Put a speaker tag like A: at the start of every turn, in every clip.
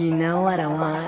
A: You know what I want.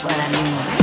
A: para what